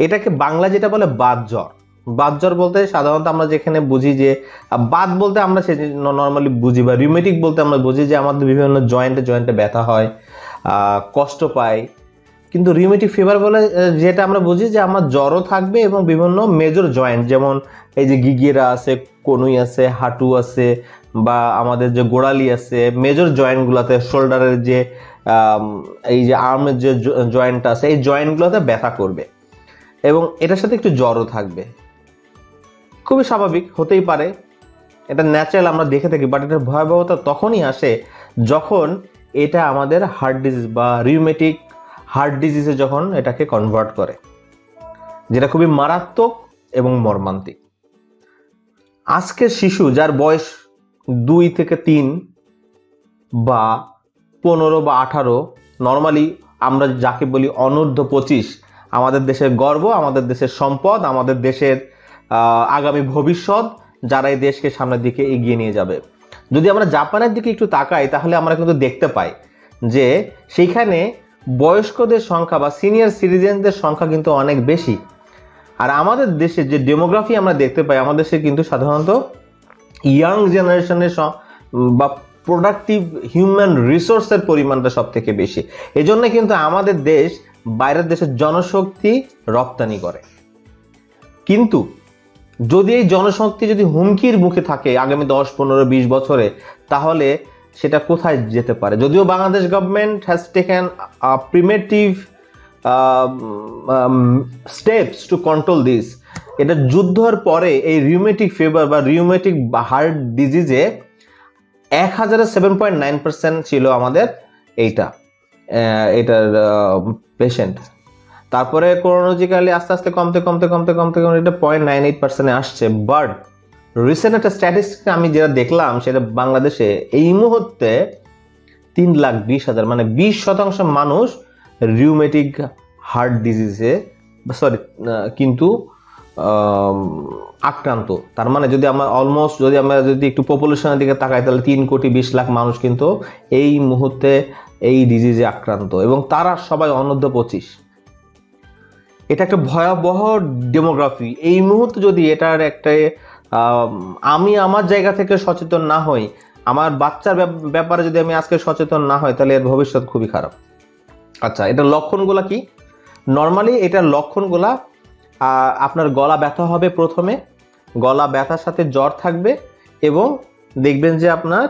এটাকে বাংলা যেটা বলে বাদ জ্বর বাদ জ্বর বলতে সাধারণত আমরা যেখানে বুঝি যে বাত বলতে আমরা সে নর্মালি বুঝি বা রিউমেটিক বলতে আমরা বুঝি যে, আমাদের বিভিন্ন জয়েন্টে জয়েন্টে ব্যথা হয় কষ্ট পাই কিন্তু রিউমেটিক ফিভার বলে যেটা আমরা বুঝি যে, আমার জ্বরও থাকবে এবং বিভিন্ন মেজর জয়েন্ট যেমন এই যে গিগিরা আছে, কনুই আছে, হাঁটু আছে বা আমাদের যে গোড়ালি আছে মেজর জয়েন্টগুলোতে শোল্ডারের যে এই যে আর্মের যে জয়েন্ট আছে, এই জয়েন্টগুলোতে ব্যথা করবে। এবং এটার সাথে একটু জ্বরও থাকবে। খুবই স্বাভাবিক, হতেই পারে। এটা ন্যাচারাল আমরা দেখে থাকি বাট এটার ভয়াবহতা তখনই আসে যখন এটা আমাদের হার্ট ডিজিজ বা রিউমেটিক হার্ট ডিজিজে যখন এটাকে কনভার্ট করে, যেটা খুবই মারাত্মক এবং মর্মান্তিক। আজকের শিশু যার বয়স দুই থেকে তিন বা পনেরো বা আঠারো নর্মালি আমরা যাকে বলি অনূর্ধ্ব পঁচিশ আমাদের দেশের গর্ব, আমাদের দেশের সম্পদ, আমাদের দেশের আগামী ভবিষ্যৎ, যারা এই দেশকে সামনের দিকে এগিয়ে নিয়ে যাবে। যদি আমরা জাপানের দিকে একটু তাকাই, তাহলে আমরা কিন্তু দেখতে পাই যে সেইখানে বয়স্কদের সংখ্যা বা সিনিয়র সিটিজেনদের সংখ্যা কিন্তু অনেক বেশি। আর আমাদের দেশে যে ডেমোগ্রাফি আমরা দেখতে পাই, আমাদের দেশে কিন্তু সাধারণত ইয়াং জেনারেশনের বা প্রোডাক্টিভ হিউম্যান রিসোর্সের পরিমাণটা সব থেকে বেশি। এজন্য কিন্তু আমাদের দেশ বাইরের দেশের জনশক্তি রপ্তানি করে। কিন্তু যদি এই জনশক্তি যদি হুমকির মুখে থাকে আগামী দশ, পনেরো, বিশ বছরে, তাহলে সেটা কোথায় যেতে পারে? যদিও Bangladesh government has taken primitive steps to control this এটা যুদ্ধর পরে এই রিউমেটিক ফিভার বা রিউমেটিক হার্ট ডিজিজে এক হাজারে সেভেন পয়েন্ট নাইন পার্সেন্ট ছিল আমাদের এইটা। এটার পেশেন্ট তারপরে ক্রোনোলজিক্যালি আস্তে আস্তে কমতে কমতে কমতে কমতে কমতে এটা পয়েন্ট নাইন এইট পার্সেন্টে আসছে। বাট রিসেন্ট একটা স্ট্যাটিস্টিক আমি যেটা দেখলাম, সেটা বাংলাদেশে এই মুহূর্তে তিন লাখ বিশ হাজার মানে বিশ শতাংশ মানুষ রিউমেটিক হার্ট ডিজিজে সরি কিন্তু আক্রান্ত। তার মানে যদি আমরা অলমোস্ট যদি আমরা যদি একটু পপুলেশনের দিকে তাকাই, তাহলে তিন কোটি বিশ লাখ মানুষ কিন্তু এই মুহূর্তে এই ডিজিজে আক্রান্ত। এবং তারা সবাই অনূর্ধ্ব পঁচিশ। এটা একটা ভয়াবহ ডেমোগ্রাফি এই মুহূর্তে যদি এটার একটা, আমি আমার জায়গা থেকে সচেতন না হই, আমার বাচ্চার ব্যাপ- ব্যাপারে যদি আমি আজকে সচেতন না হই, তাহলে এর ভবিষ্যৎ খুবই খারাপ। আচ্ছা এটার লক্ষণগুলো কি? নর্মালি এটার লক্ষণগুলা আপনার গলা ব্যথা হবে প্রথমে, গলা ব্যথার সাথে জ্বর থাকবে এবং দেখবেন যে আপনার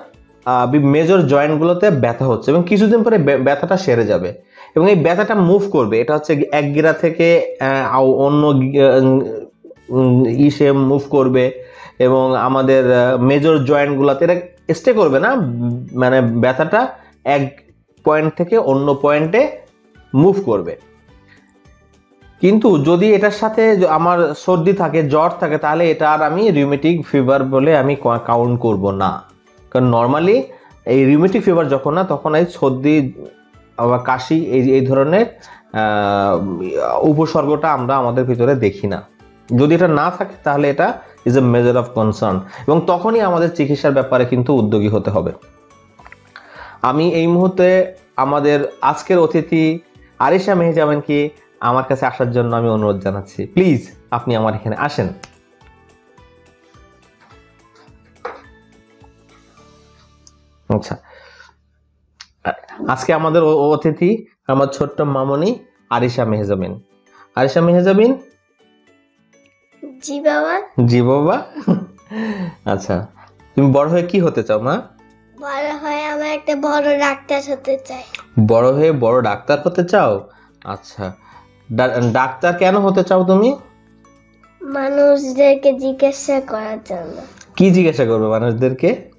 মেজর জয়েন্টগুলোতে ব্যথা হচ্ছে এবং কিছুদিন পরে ব্যথাটা সেরে যাবে এবং এই ব্যথাটা মুভ করবে। এটা হচ্ছে এক গিরা থেকে অন্য ইসে মুভ করবে এবং আমাদের মেজর জয়েন্টগুলোতে এটা স্টে করবে না মানে ব্যথাটা এক পয়েন্ট থেকে অন্য পয়েন্টে মুভ করবে। কিন্তু যদি এটার সাথে আমার সর্দি থাকে, জ্বর থাকে, তাহলে এটা আর আমি রিউমেটিক ফিভার বলে আমি কাউন্ট করব না। কারণ নর্মালি এই রিউমেটিক ফিভার যখন না, তখন এই সর্দি বা কাশি এই এই ধরনের উপসর্গটা আমরা আমাদের ভিতরে দেখি না। যদি এটা না থাকে, তাহলে এটা is a measure of concern এবং তখনই আমাদের চিকিৎসার ব্যাপারে কিন্তু উদ্যোগী হতে হবে। আমি এই মুহূর্তে আমাদের আজকের অতিথি আরিশা মেহজামানকে আমার কাছে আসার জন্য আমি অনুরোধ জানাচ্ছি। প্লিজ আপনি আমার এখানে আসেন। আচ্ছা। আজকে আমাদের অতিথি আমার ছোট্ট মামনি আরিশা মেহজামিন। আরিশা মেহজামিন? জি বাবা। জি বাবা। আচ্ছা। তুমি বড় হয়ে কি হতে চাও মা? বড় হয়ে আমার একটা বড় ডাক্তার হতে চাই। বড় হয়ে বড় ডাক্তার হতে চাও? আচ্ছা। ডাক্তার কেন হতে চাও তুমি? মানুষদেরকে জিজ্ঞাসা করার জন্য। কি জিজ্ঞাসা করবে মানুষদেরকে?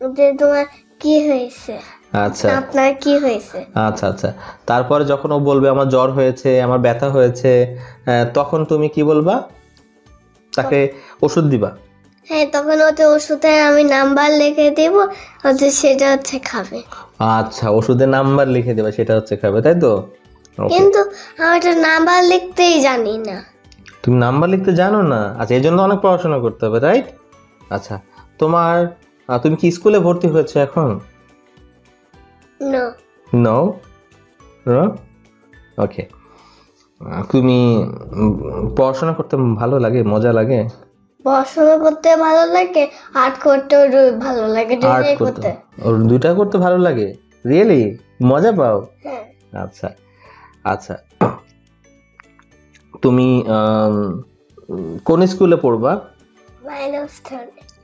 যে তোমার কি হয়েছে? আচ্ছা। আপনার কি হয়েছে? আচ্ছা আচ্ছা। তারপরে যখন ও বলবে আমার জ্বর হয়েছে আমার ব্যথা হয়েছে তখন তুমি কি বলবা? তাকে ওষুধ দিবা? হ্যাঁ তখন ওতে ওষুধে আমি নাম্বার লিখে দেব হচ্ছে সেটা হচ্ছে খাবে। আচ্ছা ওষুধের নাম্বার লিখে দেবা সেটা হচ্ছে খাবে তাই তো. কিন্তু আমি তো নাম্বার লিখতেই জানি না। তুমি নাম্বার লিখতে জানো না? আচ্ছা এই জন্য অনেক পড়াশোনা করতে হবে রাইট আচ্ছা তোমার তুমি কি স্কুলে ভর্তি হয়েছে এখন? নো নো ওকে তুমি পড়াশোনা করতে ভালো লাগে মজা লাগে? পড়াশোনা করতে ভালো লাগে আর্ট করতে ভালো লাগে আর্ট করতে দুইটা করতে ভালো লাগে? রিয়েলি মজা পাও? হ্যাঁ। আচ্ছা। আচ্ছা। তুমি কোন স্কুলে পড়বা?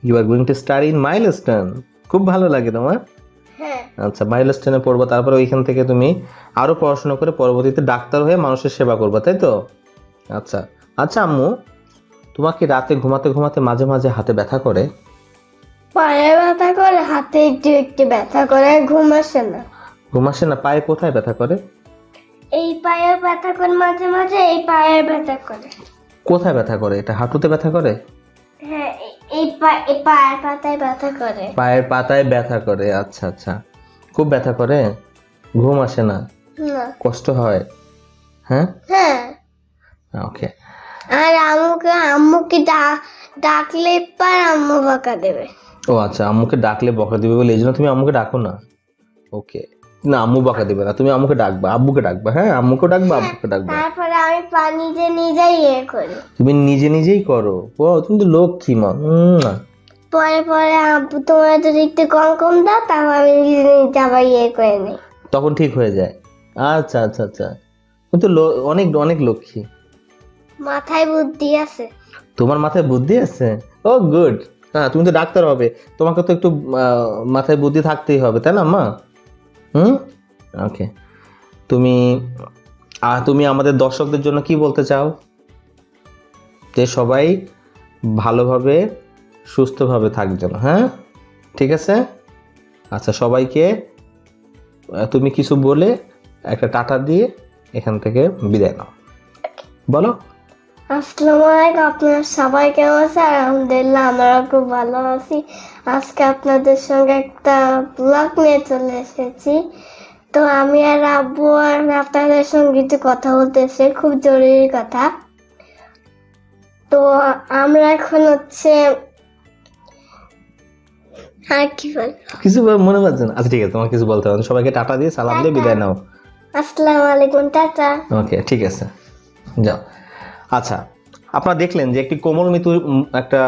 You are going to study in Milestone খুব ভালো লাগে তোমার। হ্যাঁ। আচ্ছা মাইলস্টোনে পড়বা তারপরে ওইখান থেকে তুমি আরও পড়াশোনা করে পরবর্তীতে ডাক্তার হয়ে মানুষের সেবা করবা তাই তো? আচ্ছা। আচ্ছা আম্মু তোমাকে রাতে ঘুমাতে ঘুমাতে মাঝে মাঝে হাতে ব্যথা করে? পায়ে ব্যথা করে হাতে একটু একটু ব্যথা করে ঘুম আসে না। ঘুম আসে না পায়ে কোথায় ব্যথা করে? এই পায়ে ব্যথা করে মাঝে মাঝে এই পায়ে ব্যথা করে। কোথায় ব্যথা করে? এটা হাঁটুতে ব্যথা করে? হ্যাঁ এই- এই পা- এই পায়ের পাতায় ব্যথা করে। পায়ের পাতায় ব্যথা করে আচ্ছা আচ্ছা। খুব ব্যথা করে? ঘুম আসে না? কষ্ট হয়? হ্যাঁ? হ্যাঁ। ওকে। আর আম্মুকে আম্মুকে ডাকলে পার আম্মু বকা দেবে। ও আচ্ছা আম্মুকে ডাকলে বকা দিবে বলে এই জন্য তুমি আম্মুকে ডাকো না? ওকে। না আম্মু বকা দিবে না তুমি আম্মুকে ডাকবা আব্বুকে ডাকবা হ্যাঁ আম্মুকে ডাকবা আব্বুকে ডাকবা। তারপরে আমি পা নিজে নিজেই ইয়ে করি। তুমি নিজে নিজেই করো। ও তুমি তো লক্ষ্মী মা? পরে পরে আব্বু তোমার যদি একটু কম কম দাও তারপর আমি নিজে নিজে আবার ইয়ে করে নিই। তখন ঠিক হয়ে যায়। আচ্ছা আচ্ছা আচ্ছা। তুমি তো অনেক অনেক লক্ষ্মী। মাথায় বুদ্ধি আছে। তোমার মাথায় বুদ্ধি আছে? Oh good. হ্যাঁ তুমি তো ডাক্তার হবে। তোমাকে তো একটু মাথায় বুদ্ধি থাকতেই হবে তাই না মা? হুম? ওকে তুমি আর তুমি আমাদের দর্শকদের জন্য কি বলতে চাও? যে সবাই ভালোভাবে সুস্থভাবে থাক যেন হ্যাঁ? ঠিক আছে? আচ্ছা সবাইকে তুমি কিছু বলে একটা টাটা দিয়ে এখান থেকে বিদায় নাও। বলো? আসসালামু আলাইকুম আপনারা সবাই কেমন আলহামদুলিল্লাহ আমরা খুব ভালো আছি। আজকে আপনাদের সঙ্গে একটা ব্লগ নিয়ে চলে এসেছি। তো আমি আর আব্বু আর আপনাদের সঙ্গে কিছু কথা বলতে এসে খুব জরুরি কথা। তো আমরা এখন হচ্ছে আর কি বল কিছু মনে পাচ্ছে না। আচ্ছা ঠিক আছে তোমার কিছু বলতে হবে সবাইকে টাটা দিয়ে সালাম দিয়ে বিদায় নাও। আসসালামু আলাইকুম টাটা। ওকে ঠিক আছে। যাও। আচ্ছা আপনারা দেখলেন যে একটি কোমল মৃত্যু একটা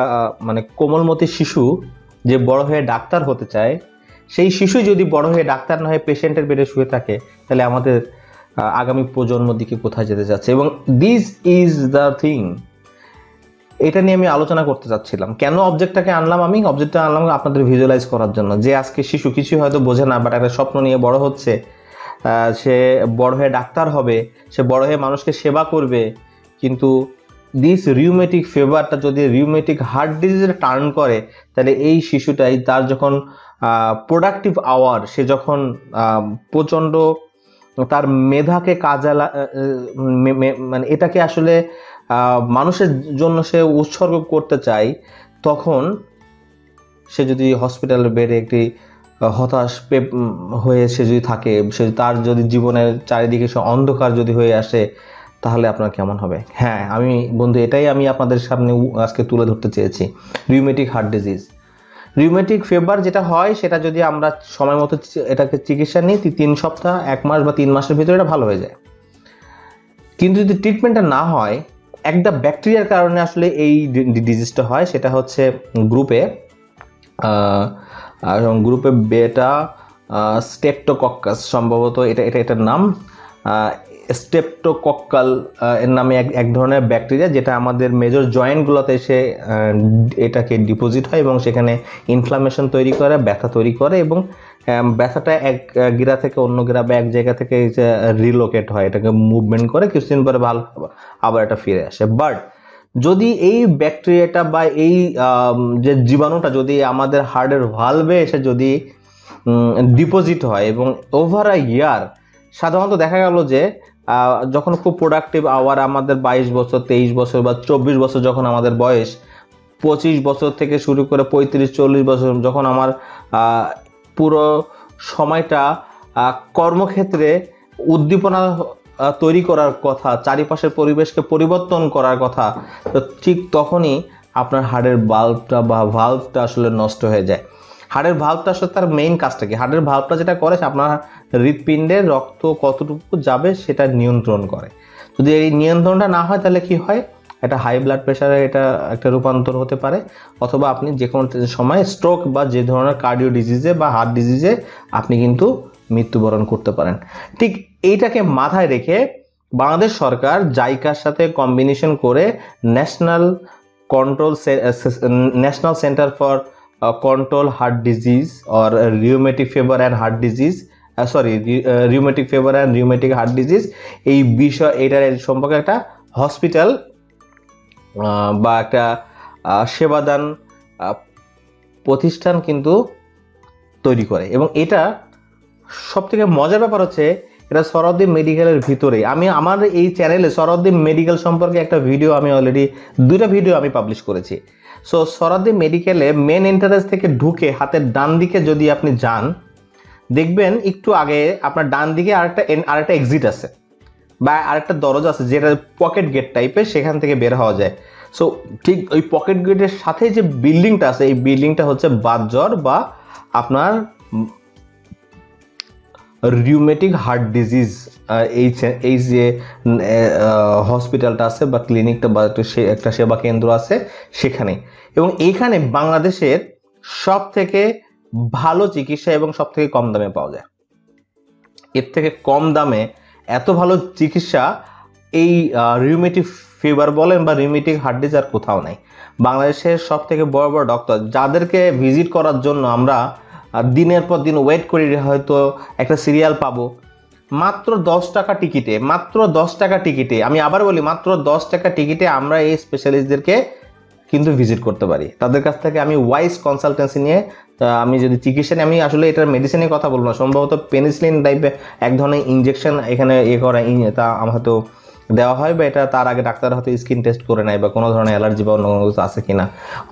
মানে কোমলমতি শিশু যে বড় হয়ে ডাক্তার হতে চায়, সেই শিশু যদি বড় হয়ে ডাক্তার না হয়ে পেশেন্টের বেডে শুয়ে থাকে, তাহলে আমাদের আগামী প্রজন্ম দিকে কোথায় যেতে যাচ্ছে? এবং দিস ইজ দ্য থিং এটা নিয়ে আমি আলোচনা করতে চাচ্ছিলাম। কেন অবজেক্টটাকে আনলাম আমি? অবজেক্টটা আনলাম আপনাদের ভিজুয়ালাইজ করার জন্য। যে আজকে শিশু কিছু হয়তো বোঝে না বাট একটা স্বপ্ন নিয়ে বড় হচ্ছে সে বড় হয়ে ডাক্তার হবে, সে বড় হয়ে মানুষকে সেবা করবে কিন্তু দিস রিউমেটিক ফেভারটা যদি রিউমেটিক হার্ট ডিজিজে টার্ন করে, তাহলে এই শিশুটাই তার যখন প্রোডাক্টিভ আওয়ার সে যখন প্রচণ্ড তার মেধাকে কাজে মানে এটাকে আসলে মানুষের জন্য সে উৎসর্গ করতে চায়, তখন সে যদি হসপিটালের বেডে একটি হতাশ হয়ে সে যদি থাকে, সে তার যদি জীবনের চারিদিকে সে অন্ধকার যদি হয়ে আসে তাহলে আপনার কেমন হবে? হ্যাঁ আমি বন্ধু, এটাই আমি আপনাদের সামনে আজকে তুলে ধরতে চেয়েছি। Rheumatic heart disease rheumatic fever যেটা হয়, সেটা যদি আমরা সময় মতো এটাকে চিকিৎসা নিই তিন সপ্তাহ, এক মাস বা তিন মাসের ভিতরে এটা ভালো হয়ে যায়। কিন্তু যদি ট্রিটমেন্টটা না হয় একটা ব্যাকটেরিয়ার কারণে আসলে এই ডিজিজটা হয়, সেটা হচ্ছে গ্রুপে গ্রুপে বেটা স্টেপটোকক্কাস সম্ভবত এটা এটা, এটার নাম। স্টেপটোকক্কাল এর নামে এক এক ধরনের ব্যাকটেরিয়া যেটা আমাদের মেজর জয়েন্টগুলোতে এসে এটাকে ডিপোজিট হয় এবং সেখানে ইনফ্লামেশন তৈরি করে, ব্যথা তৈরি করে এবং ব্যথাটা এক গিরা থেকে অন্য গিরা বা এক জায়গা থেকে রিলোকেট হয়, এটাকে মুভমেন্ট করে কিছুদিন পরে ভালো আবার এটা ফিরে আসে। বাট যদি এই ব্যাকটেরিয়াটা বা এই যে জীবাণুটা যদি আমাদের হার্টের ভালভে এসে যদি ডিপোজিট হয় এবং ওভার আ ইয়ার সাধারণত দেখা গেল যে যখন খুব প্রোডাক্টিভ আওয়ার আমাদের বাইশ বছর, তেইশ বছর বা চব্বিশ বছর যখন আমাদের বয়স, পঁচিশ বছর থেকে শুরু করে পঁয়ত্রিশ, চল্লিশ বছর যখন আমার পুরো সময়টা কর্মক্ষেত্রে উদ্দীপনা তৈরি করার কথা, চারিপাশের পরিবেশকে পরিবর্তন করার কথা, তো ঠিক তখনই আপনার হাড়ের বাল্বটা বা ভাল্বটা আসলে নষ্ট হয়ে যায়। হাড়ের ভাল্বটা আসলে তার মেইন কাজটা কি? হাড়ের ভাল্বটা যেটা করে আপনার হৃৎপিণ্ডে রক্ত কতটুকু যাবে সেটা নিয়ন্ত্রণ করে। যদি এই নিয়ন্ত্রণটা না হয়, তাহলে কি হয়? এটা হাই ব্লাড প্রেশারে এটা একটা রূপান্তর হতে পারে। অথবা আপনি যে কোনো সময় স্ট্রোক বা যে ধরনের কার্ডিও ডিজিজে বা হার্ট ডিজিজে আপনি কিন্তু মৃত্যুবরণ করতে পারেন। ঠিক এইটাকে মাথায় রেখে বাংলাদেশ সরকার জাইকার সাথে কম্বিনেশন করে national control national centre for control heart disease or rheumatic fever and heart disease sorry rheumatic fever and rheumatic heart disease এই বিষয় এটার সম্পর্কে একটা হসপিটাল বা একটা সেবাদান প্রতিষ্ঠান কিন্তু তৈরি করে। এবং এটা সব থেকে মজার ব্যাপার হচ্ছে, এটা সরদ্দি মেডিকেলের ভিতরে। আমি আমার এই চ্যানেলে সরদ্দি মেডিকেল সম্পর্কে একটা ভিডিও আমি অলরেডি দুটা ভিডিও আমি পাবলিশ করেছি। সো সরাদি মেডিকেলে মেন এন্টারেন্স থেকে ঢুকে হাতের ডান দিকে যদি আপনি যান, দেখবেন একটু আগে আপনার ডান দিকে আরেকটা আরেকটা এক্সিট আছে বা আরেকটা দরজা আছে যেটা পকেট গেট টাইপের সেখান থেকে বের হওয়া যায়। সো ঠিক ওই পকেট গেটের সাথে যে বিল্ডিংটা আছে, এই বিল্ডিংটা হচ্ছে বাতজ্বর বা আপনার রিউমেটিক হার্ট ডিজিজ এই এই যে হসপিটালটা আছে বা ক্লিনিকটা বা সে- একটা সেবা কেন্দ্র আছে সেখানে। এবং এইখানে বাংলাদেশের সব থেকে ভালো চিকিৎসা এবং সব থেকে কম দামে পাওয়া যায়। এর থেকে কম দামে এত ভালো চিকিৎসা এই রিউমেটিক ফিভার বলেন বা রিউমেটিক হার্ট ডিজ আর কোথাও নাই। বাংলাদেশের সব থেকে বড় বড় ডক্টর যাদেরকে ভিজিট করার জন্য আমরা দিনের পর দিন ওয়েট করি হয়তো একটা সিরিয়াল পাবো। মাত্র দশ টাকা টিকিটে মাত্র দশ টাকা টিকিটে আমি আবার বলি মাত্র দশ টাকা টিকিটে আমরা এই স্পেশালিস্টদেরকে কিন্তু ভিজিট করতে পারি। তাদের কাছ থেকে আমি ওয়াইস কনসালটেন্সি নিয়ে আমি যদি চিকিৎসা আমি আসলে এটার মেডিসিনের কথা বলব না। সম্ভবত পেনিসিলিন টাইপের এক ধরনের ইনজেকশন এখানে এ করা ইন- তা আমার হয়তো দেওয়া হয় বা এটা তার আগে ডাক্তার হয়তো স্কিন টেস্ট করে নেয় বা কোনো ধরনের অ্যালার্জি বা অন্য কোনো কিছু আছে কিনা।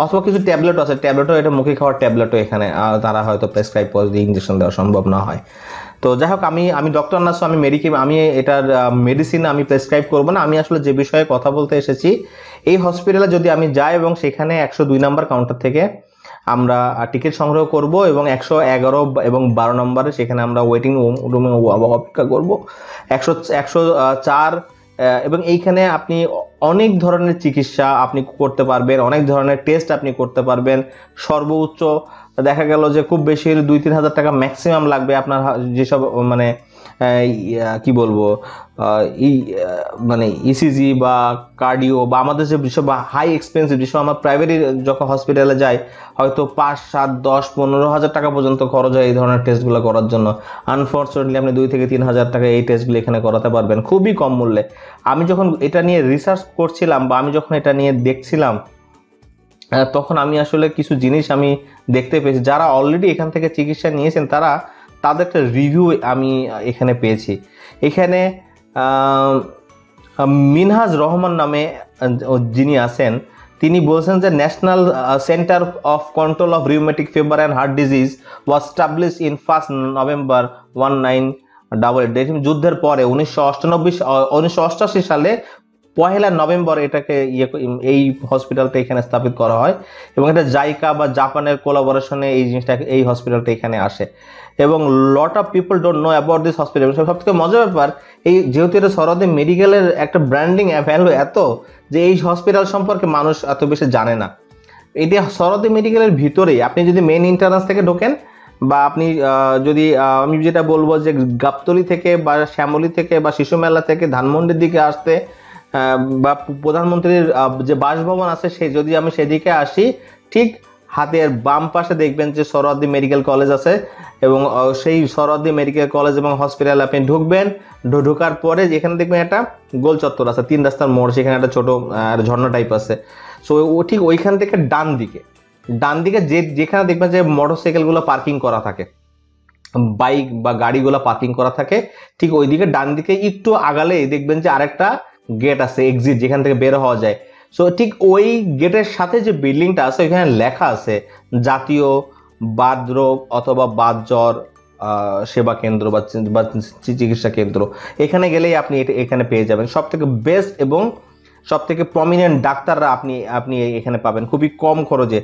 অথবা কিছু ট্যাবলেটও আছে। ট্যাবলেটও এটা মুখে খাওয়ার ট্যাবলেটও এখানে তারা হয়তো প্রেসক্রাইব করে দিয়ে ইঞ্জেকশন দেওয়া সম্ভব না হয়। তো যাই হোক, আমি আমি ডক্টর না, so আমি মেডিকেল আমি এটার মেডিসিন আমি প্রেসক্রাইব করব না। আমি আসলে যে বিষয়ে কথা বলতে এসেছি, এই হসপিটালে যদি আমি যাই এবং সেখানে একশো দুই নম্বর কাউন্টার থেকে আমরা টিকিট সংগ্রহ করব এবং একশো এগারো এবং বারো নম্বরে সেখানে আমরা ওয়েটিং রুমে অপেক্ষা করব। একশো একশো চার এবং এইখানে আপনি অনেক ধরনের চিকিৎসা আপনি করতে পারবেন, অনেক ধরনের টেস্ট আপনি করতে পারবেন। সর্বোচ্চ দেখা গেল যে খুব বেশি দুই তিন হাজার টাকা ম্যাক্সিমাম লাগবে আপনার যেসব মানে কি বলব ই মানে ইসিজি বা কার্ডিও বা আমাদের যে যেসব হাই এক্সপেন্সিভ যেসব আমার প্রাইভেট যখন হসপিটালে যাই, হয়তো পাঁচ, সাত, দশ, পনেরো হাজার টাকা পর্যন্ত খরচ হয় এই ধরনের টেস্টগুলো করার জন্য। আনফর্চুনেটলি আপনি দুই থেকে তিন হাজার টাকা এই টেস্টগুলো এখানে করাতে পারবেন খুবই কম মূল্যে। আমি যখন এটা নিয়ে রিসার্চ করছিলাম বা আমি যখন এটা নিয়ে দেখছিলাম তখন আমি আসলে কিছু জিনিস আমি দেখতে পেয়েছি। যারা অলরেডি এখান থেকে চিকিৎসা নিয়েছেন, তারা তাদের একটা রিভিউ আমি এখানে পেয়েছি। এখানে মিনহাজ রহমান নামে যিনি আছেন, তিনি বলছেন যে national centre of control of rheumatic fever and heart disease was establish in first November one nine double eight. যুদ্ধের পরে উনিশশো অষ্টানব্বই উনিশশো অষ্টাশি সালে পহেলা নভেম্বর এটাকে ইয়ে এই হসপিটালটা এখানে স্থাপিত করা হয় এবং এটা জাইকা বা জাপানের কোলাবোরেশনে এই জিনিসটা এই হসপিটালটা এখানে আসে। এবং lot of people don't know about this hospital সব থেকে মজার ব্যাপার, এই যেহেতু এটা সরদে মেডিকেলের একটা ব্র্যান্ডিং ভ্যালু এত যে এই হসপিটাল সম্পর্কে মানুষ এত বেশি জানে না। এটি সরদে মেডিকেলের ভিতরেই আপনি যদি মেন ইন্টারেন্স থেকে ঢোকেন বা আপনি যদি আমি যেটা বলব যে গাবতলি থেকে বা শ্যামলী থেকে বা শিশু মেলা থেকে ধানমন্ডির দিকে আসতে বা প্রধানমন্ত্রীর যে বাসভবন আছে, সে যদি আমি সেদিকে আসি, ঠিক হাতের বাম পাশে দেখবেন যে সরোয়ার্দী মেডিকেল কলেজ আছে এবং সেই সরোয়ার্দী মেডিকেল কলেজ এবং হসপিটাল আপনি ঢুকবেন। ঢোকার পরে যেখানে দেখবেন একটা গোল চত্বর আছে, তিন রাস্তার মোড়, সেখানে একটা ছোটো ঝর্ণা টাইপ আছে। সো ও ঠিক ওইখান থেকে ডান দিকে ডান দিকে যে যেখানে দেখবেন যে মোটরসাইকেলগুলো পার্কিং করা থাকে, বাইক বা গাড়িগুলো পার্কিং করা থাকে, ঠিক ওইদিকে ডান দিকে একটু আগালেই দেখবেন যে আরেকটা গেট আছে এক্সিট যেখান থেকে বের হওয়া যায়। সো ঠিক ওই গেটের সাথে যে বিল্ডিংটা আছে, ওইখানে লেখা আছে, জাতীয় বাদরোগ অথবা বাদজ্বর সেবা কেন্দ্র বা চিকিৎসা কেন্দ্র। এখানে গেলেই আপনি এটা, এখানে পেয়ে যাবেন। সব থেকে বেস্ট এবং সব থেকে প্রমিনেন্ট ডাক্তাররা আপনি আপনি এখানে পাবেন। খুবই কম খরচে।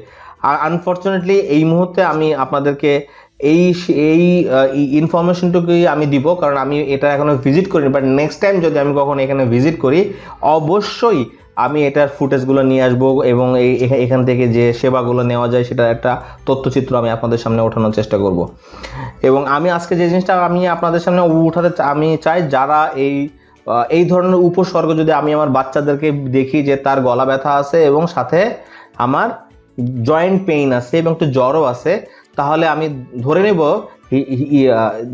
আর আনফর্চুনেটলি এই মুহূর্তে আমি আপনাদেরকে এই এই ইনফরমেশনটুকুই আমি দিব, কারণ আমি এটা এখনও ভিজিট করিনি বাট নেক্সট টাইম যদি আমি কখনো এখানে ভিজিট করি, অবশ্যই আমি এটার ফুটেজগুলো নিয়ে আসব এবং এই, এখা- এখান থেকে যে সেবাগুলো নেওয়া যায় সেটার একটা তথ্যচিত্র আমি আপনাদের সামনে ওঠানোর চেষ্টা করব। এবং আমি আজকে যে জিনিসটা আমি আপনাদের সামনে উঠাতে আমি চাই যারা এই এই ধরনের উপসর্গ যদি আমি আমার বাচ্চাদেরকে দেখি যে তার গলা ব্যথা আছে এবং সাথে আমার জয়েন্ট পেইন আছে এবং একটু জ্বরও আছে, তাহলে আমি ধরে নেব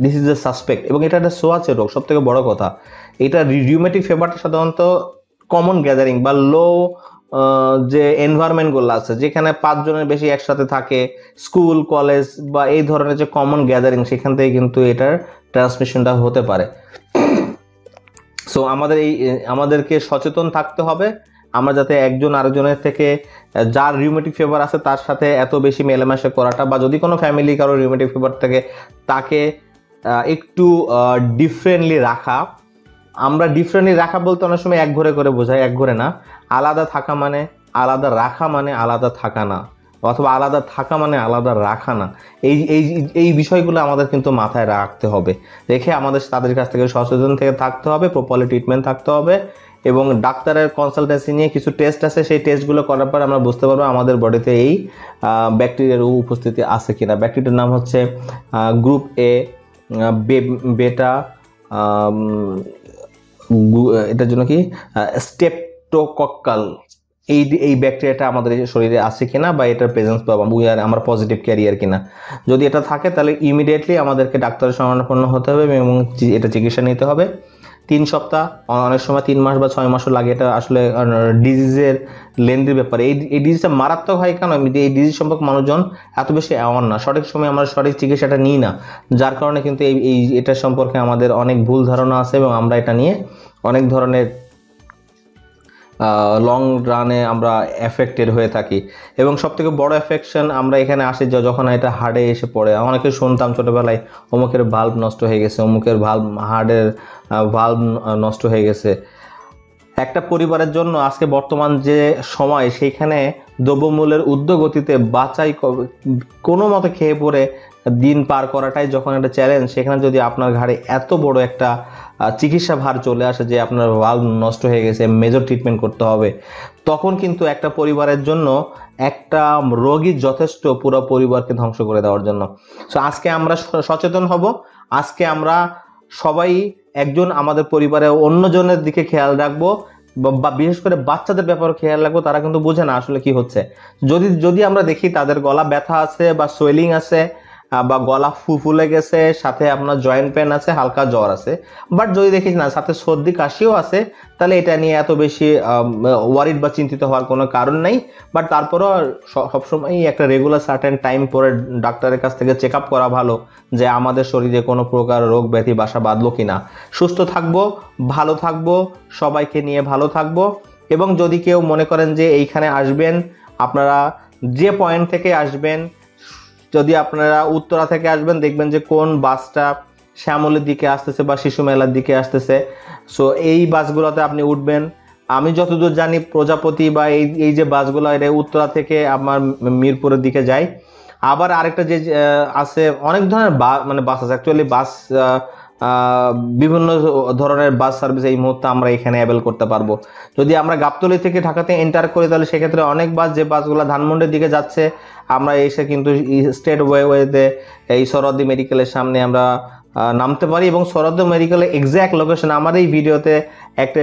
দিস ইজ এ সাসপেক্ট এবং এটা একটা সোয়াচের রোগ সব থেকে বড় কথা। এটা রিউমেটিক ফেভারটা সাধারণত কমন গ্যাদারিং বা লো যে এনভায়রনমেন্টগুলো আছে, যেখানে পাঁচজনের বেশি একসাথে থাকে স্কুল কলেজ বা এই ধরনের যে কমন গ্যাদারিং সেখান থেকে কিন্তু এটার ট্রান্সমিশনটা হতে পারে। সো আমাদের এই, আমাদেরকে সচেতন থাকতে হবে। আমরা যাতে একজন আরেকজনের থেকে যার রিউমেটিক ফিভার আছে তার সাথে এত বেশি মেলামেশা করাটা বা যদি কোনো ফ্যামিলি কারও রিউমেটিক ফিভার থাকে, তাকে একটু ডিফারেন্টলি রাখা। আমরা ডিফারেন্টলি রাখা বলতে অনেক সময় এক ঘরে করে বোঝাই, এক ঘরে না। আলাদা থাকা মানে আলাদা রাখা মানে আলাদা থাকা না। অথবা আলাদা থাকা মানে আলাদা রাখা না। এই এই এই বিষয়গুলো আমাদের কিন্তু মাথায় রাখতে হবে। রেখে আমাদের, তাদের কাছ থেকে সচেতন থেকে থাকতে হবে প্রপারলি ট্রিটমেন্ট থাকতে হবে। এবং ডাক্তারের কনসালটেন্সি নিয়ে কিছু টেস্ট আছে, সেই টেস্টগুলো করার পর আমরা বুঝতে পারব আমাদের বডিতে এই ব্যাকটেরিয়ার উপস্থিতি আছে কিনা। ব্যাকটেরিয়ার নাম হচ্ছে গ্রুপ এ বেটা এটার জন্য কি স্টেপটোকক্কাল এই এই ব্যাকটেরিয়াটা আমাদের শরীরে আছে কিনা বা এটার প্রেজেন্স পাবো উই আর আমার পজিটিভ ক্যারিয়ার কিনা। যদি এটা থাকে তাহলে ইমিডিয়েটলি আমাদেরকে ডাক্তারের শরণাপন্ন হতে হবে এবং এটা চিকিৎসা নিতে হবে। তিন সপ্তাহ অনেক সময় তিন মাস বা ছয় মাসও লাগে। এটা আসলে ডিজিজের লেন্থের ব্যাপারে। এই এই ডিজিজটা মারাত্মক হয় কেন? এই ডিজিজ সম্পর্কে মানুষজন এত বেশি অ্যাওয়ার না। সঠিক সময় আমরা সঠিক চিকিৎসাটা নিই না। যার কারণে কিন্তু এই এই এটা সম্পর্কে আমাদের অনেক ভুল ধারণা আছে এবং আমরা এটা নিয়ে অনেক ধরনের লং রানে আমরা এফেক্টেড হয়ে থাকি। এবং সব থেকে বড় এফেকশন আমরা এখানে আসি যখন এটা হার্ডে এসে পড়ে। অনেকে শুনতাম ছোটোবেলায়, অমুকের ভাল্ব নষ্ট হয়ে গেছে, অমুকের ভাল্ব হার্টের ভাল্ব নষ্ট হয়ে গেছে। একটা পরিবারের জন্য আজকে বর্তমান যে সময়, সেইখানে দ্রব্যমূল্যের ঊর্ধ্বগতিতে বাঁচাই কোনো মতে খেয়ে পড়ে দিন পার করাটাই যখন একটা চ্যালেঞ্জ সেখানে যদি আপনার ঘাড়ে এত বড় একটা চিকিৎসা ভার চলে আসে যে আপনার ভাল্ব নষ্ট হয়ে গেছে মেজর ট্রিটমেন্ট করতে হবে। তখন কিন্তু একটা পরিবারের জন্য একটা রোগী যথেষ্ট পুরো পরিবারকে ধ্বংস করে দেওয়ার জন্য। সো আজকে আমরা সচেতন হব। আজকে আমরা সবাই একজন আমাদের পরিবারে অন্যজনের দিকে খেয়াল রাখব। বা- বিশেষ করে বাচ্চাদের ব্যাপারে খেয়াল রাখব, তারা কিন্তু বোঝে না আসলে কি হচ্ছে। যদি যদি আমরা দেখি তাদের গলা ব্যথা আছে বা সোয়েলিং আছে বা গলা ফু ফুলে গেছে, সাথে আপনার জয়েন্ট পেন আছে, হালকা জ্বর আছে। বাট যদি দেখিস না, সাথে সর্দি, কাশিও আছে, তাহলে এটা নিয়ে এত বেশি ওয়ারিড বা চিন্তিত হওয়ার কোনো কারণ নেই। বাট তারপরও সবসময়ই একটা রেগুলার সার্টেন টাইম পরে ডাক্তারের কাছ থেকে চেক আপ করা ভালো যে আমাদের শরীরে কোনো প্রকার রোগ, ব্যাধি, বাসা বাঁধলো কি না সুস্থ থাকব, ভালো থাকব, সবাইকে নিয়ে ভালো থাকব। এবং যদি কেউ মনে করেন যে এইখানে আসবেন, আপনারা যে পয়েন্ট থেকে আসবেন যদি আপনারা উত্তরা থেকে আসবেন, দেখবেন যে কোন বাসটা শ্যামলের দিকে আসতেছে বা শিশু মেলার দিকে আসতেছে। সো এই বাসগুলোতে আপনি উঠবেন। আমি যতদূর জানি প্রজাপতি বা এই এই যে বাসগুলো, এটা উত্তরা থেকে আমার মিরপুরের দিকে যায়। আবার আরেকটা যে আছে, অনেক ধরনের বা- মানে বাস আছে। অ্যাকচুয়ালি বাস বিভিন্ন ধরনের বাস সার্ভিস এই মুহূর্তে আমরা এখানে অ্যাভেল করতে পারব। যদি আমরা গাবতলি থেকে ঢাকাতে এন্টার করি, তাহলে সেক্ষেত্রে অনেক বাস যে বাসগুলো ধানমন্ডির দিকে যাচ্ছে, আমরা এসে কিন্তু স্টেট ওয়ে ওয়েতে এই সরদ্দি মেডিকেলের সামনে আমরা নামতে পারি এবং সরদ্দ মেডিকেলের এক্স্যাক্ট লোকেশন আমার এই ভিডিওতে একটা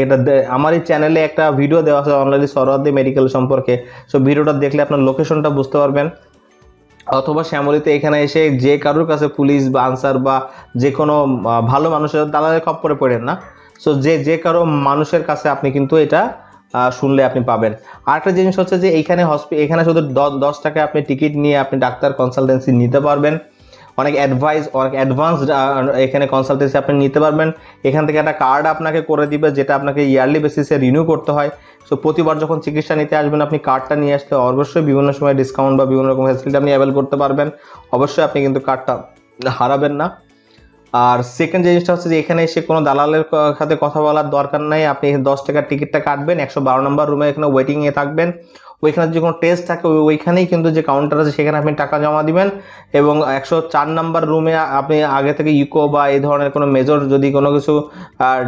এটা আমার এই চ্যানেলে একটা ভিডিও দেওয়া আছে অনলাইনে সরদ্দি মেডিকেল সম্পর্কে। সো ভিডিওটা দেখলে আপনার লোকেশনটা বুঝতে পারবেন। অথবা শ্যামলিতে এখানে এসে যে কারোর কাছে পুলিশ বা আনসার বা যে কোনো ভালো মানুষের দালালের খপ্পরে পড়েন না। সো যে যে কারও মানুষের কাছে আপনি কিন্তু এটা শুনলে আপনি পাবেন। আরেকটা জিনিস হচ্ছে যে এইখানে হসপি, এখানে শুধু দশ টাকায় আপনি টিকিট নিয়ে আপনি ডাক্তার কনসালটেন্সি নিতে পারবেন। অনেক অ্যাডভাইস অনেক অ্যাডভান্সড এখানে কনসালটেন্সি আপনি নিতে পারবেন। এখান থেকে একটা কার্ড আপনাকে করে দিবে, যেটা আপনাকে ইয়ারলি বেসিসে রিনিউ করতে হয়। সো প্রতিবার যখন চিকিৎসা নিতে আসবেন, আপনি কার্ডটা নিয়ে আসলে অবশ্যই বিভিন্ন সময় ডিসকাউন্ট বা বিভিন্ন রকম ফ্যাসিলিটি আপনি অ্যাভেল করতে পারবেন। অবশ্যই আপনি কিন্তু কার্ডটা হারাবেন না। আর সেকেন্ড জিনিসটা হচ্ছে যে, এখানে এসে কোনো দালালের সাথে কথা বলার দরকার নাই। আপনি দশ টাকার টিকিটটা কাটবেন, একশো বারো নম্বর রুমে এখানে ওয়েটিংয়ে থাকবেন। ওইখানে যে কোনো টেস্ট থাকে, ওই- ওইখানেই কিন্তু যে কাউন্টার আছে, সেখানে আপনি টাকা জমা দিবেন এবং একশো চার নাম্বার রুমে আপনি আগে থেকে ইকো বা এই ধরনের কোনো মেজর যদি কোনো কিছু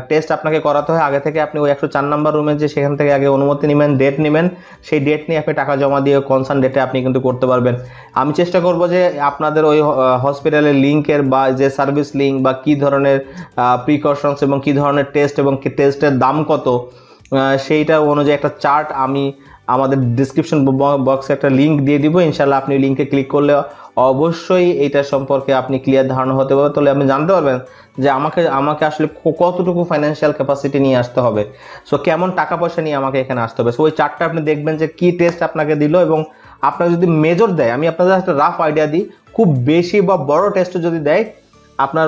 টেস্ট আপনাকে করাতে হয়, আগে থেকে আপনি ওই একশো চার নাম্বার রুমে যে সেখান থেকে আগে অনুমতি নেবেন ডেট নেবেন, সেই ডেট নিয়ে আপনি টাকা জমা দিয়ে কনসার্ন ডেটে আপনি কিন্তু করতে পারবেন। আমি চেষ্টা করব যে আপনাদের ওই হসপিটালের লিঙ্কের বা যে সার্ভিস লিঙ্ক বা কী ধরনের প্রিকশনস এবং কী ধরনের টেস্ট এবং টেস্টের দাম কত সেইটা অনুযায়ী একটা চার্ট আমি আমাদের ডিসক্রিপশন বক্সে একটা লিঙ্ক দিয়ে দিব ইনশাল্লাহ আপনি লিঙ্কে ক্লিক করলে অবশ্যই এইটা সম্পর্কে আপনি ক্লিয়ার ধারণা হতে পারবে তাহলে আপনি জানতে পারবেন যে আমাকে আমাকে আসলে কতটুকু ফাইন্যান্সিয়াল ক্যাপাসিটি নিয়ে আসতে হবে। সো কেমন টাকা পয়সা নিয়ে আমাকে এখানে আসতে হবে? সো ওই চার্টটা আপনি দেখবেন যে কি টেস্ট আপনাকে দিল এবং আপনাকে যদি মেজর দেয়, আমি আপনাদের একটা রাফ আইডিয়া দিই, খুব বেশি বা বড় টেস্ট যদি দেয়, আপনার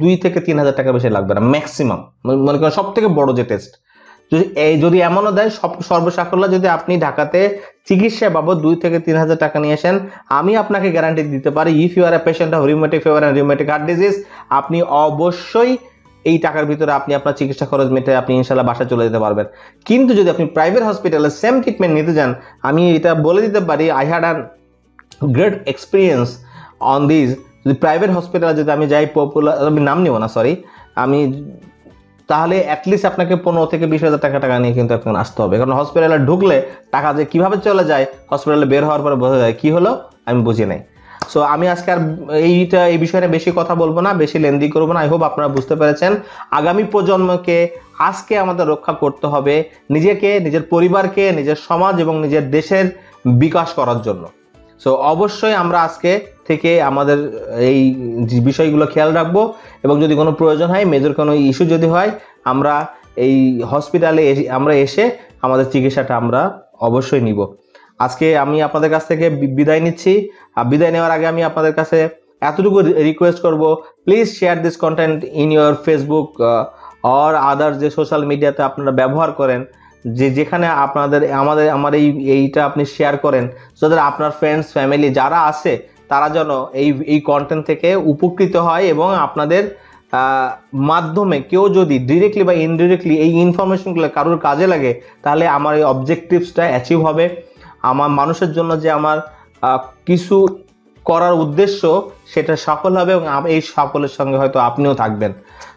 দুই থেকে তিন হাজার টাকা বেশি লাগবে না ম্যাক্সিমাম মনে করেন সব থেকে বড় যে টেস্ট যদি এমনও দেয়, সব সর্বসাকল্য যদি আপনি ঢাকাতে চিকিৎসা বাবদ দুই থেকে তিন হাজার টাকা নিয়ে আসেন, আমি আপনাকে গ্যারান্টি দিতে পারি if you are a patient of rheumatic fever and rheumatic heart disease আপনি অবশ্যই এই টাকার ভিতরে আপনি আপনার চিকিৎসা খরচ মেটে আপনি ইনশাল্লাহ বাসায় চলে যেতে পারবেন। কিন্তু যদি আপনি প্রাইভেট হসপিটালে সেম ট্রিটমেন্ট নিতে যান, আমি এটা বলে দিতে পারি I had an great experience on this যদি প্রাইভেট হসপিটালে যদি আমি যাই পপুলার আমি নাম নিব না সরি আমি তাহলে অ্যাটলিস্ট আপনাকে পনেরো থেকে বিশ হাজার টাকা টাকা নিয়ে কিন্তু এখন আসতে হবে। কারণ হসপিটালে ঢুকলে টাকা যে কীভাবে চলে যায় হসপিটালে বের হওয়ার পরে বোঝা যায় কী হলো, আমি বুঝি নাই। সো আমি আজকে আর এইটা, এই বিষয়ে বেশি কথা বলব না, বেশি লেন্দি করব না। আই হোপ আপনারা বুঝতে পেরেছেন। আগামী প্রজন্মকে আজকে আমাদের রক্ষা করতে হবে নিজেকে, নিজের পরিবারকে, নিজের সমাজ এবং নিজের দেশের বিকাশ করার জন্য। সো অবশ্যই আমরা আজকে থেকে আমাদের এই বিষয়গুলো খেয়াল রাখব এবং যদি কোনো প্রয়োজন হয় মেজর কোনো ইস্যু যদি হয়, আমরা এই হসপিটালে আমরা এসে আমাদের চিকিৎসাটা আমরা অবশ্যই নিব। আজকে আমি আপনাদের কাছ থেকে বিদায় নিচ্ছি। আর বিদায় নেওয়ার আগে আমি আপনাদের কাছে এতটুকু রিকোয়েস্ট করব please share this content in your Facebook or other যে সোশ্যাল মিডিয়াতে আপনারা ব্যবহার করেন যে যেখানে আপনাদের, আমাদের, আমার এই, এইটা আপনি শেয়ার করেন যাতে আপনার ফ্রেন্ডস ফ্যামিলি যারা আছে, তারা যেন এই এই কন্টেন্ট থেকে উপকৃত হয় এবং আপনাদের মাধ্যমে কেউ যদি ডিরেক্টলি বা ইনডিরেক্টলি এই ইনফরমেশনগুলো কারোর কাজে লাগে, তাহলে আমার এই অবজেক্টিভসটা অ্যাচিভ হবে। আমার মানুষের জন্য যে আমার কিছু করার উদ্দেশ্য, সেটা সফল হবে এবং এই সফলের সঙ্গে হয়তো আপনিও থাকবেন।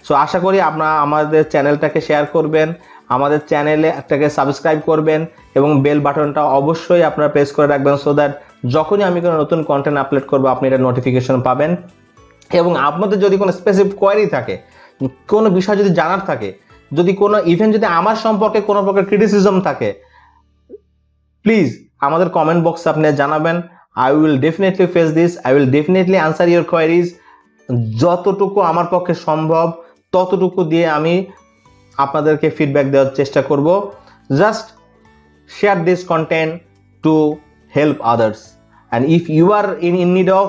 সো আশা করি আপনারা আমাদের চ্যানেলটাকে শেয়ার করবেন। আমাদের চ্যানেলে একটাকে সাবস্ক্রাইব করবেন এবং বেল বাটনটা অবশ্যই আপনারা প্রেস করে রাখবেন সো দ্যাট যখনই আমি কোনো নতুন কন্টেন্ট আপলোড করব, আপনি এটা নোটিফিকেশন পাবেন। এবং আপনাদের যদি কোনো স্পেসিফিক কোয়ারি থাকে, কোনো বিষয় যদি জানার থাকে, যদি কোনো ইভেন যদি আমার সম্পর্কে কোনো প্রকার ক্রিটিসিজম থাকে প্লিজ আমাদের কমেন্ট বক্সে আপনি জানাবেন। I will definitely face this I will definitely answer your queries যতটুকু আমার পক্ষে সম্ভব, ততটুকু দিয়ে আমি আপনাদেরকে ফিডব্যাক দেওয়ার চেষ্টা করব। Just share this content to help others and if you are in in need of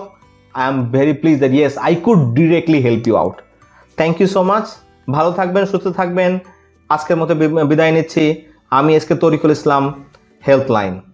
I am very please that yes I could directly help you out thank you so much ভালো থাকবেন, সুস্থ থাকবেন। আজকের মতো বিদায় নিচ্ছি। আমি S K Tarikul Islam helpline line